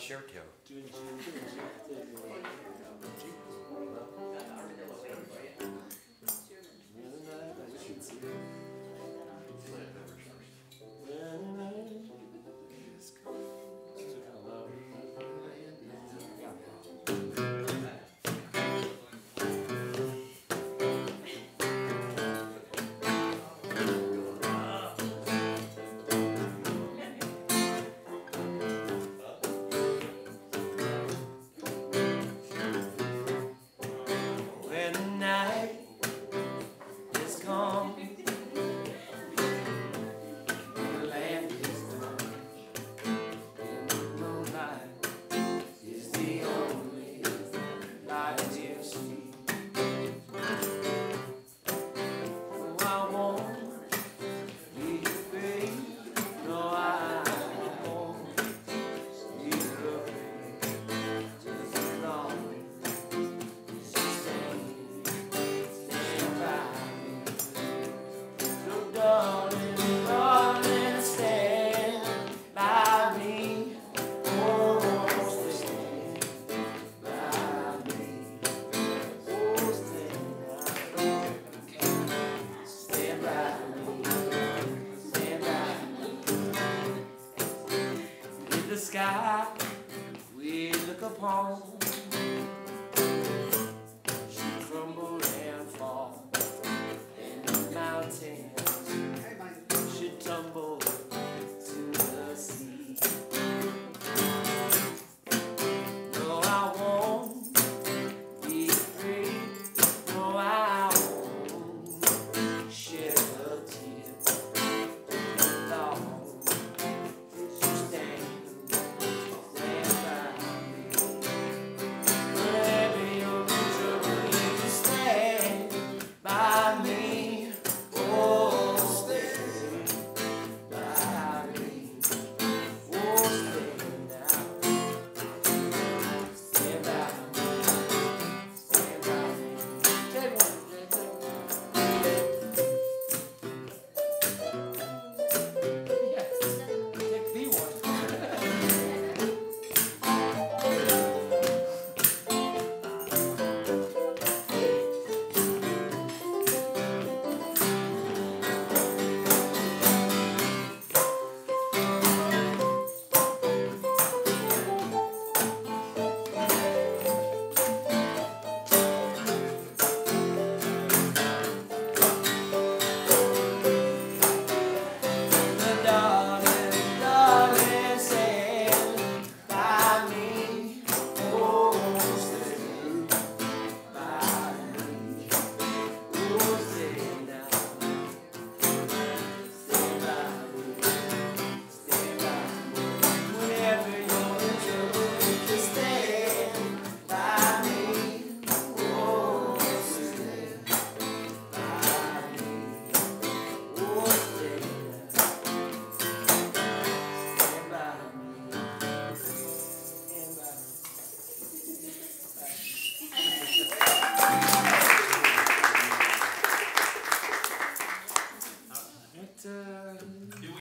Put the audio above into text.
Sherto. The sky. We look upon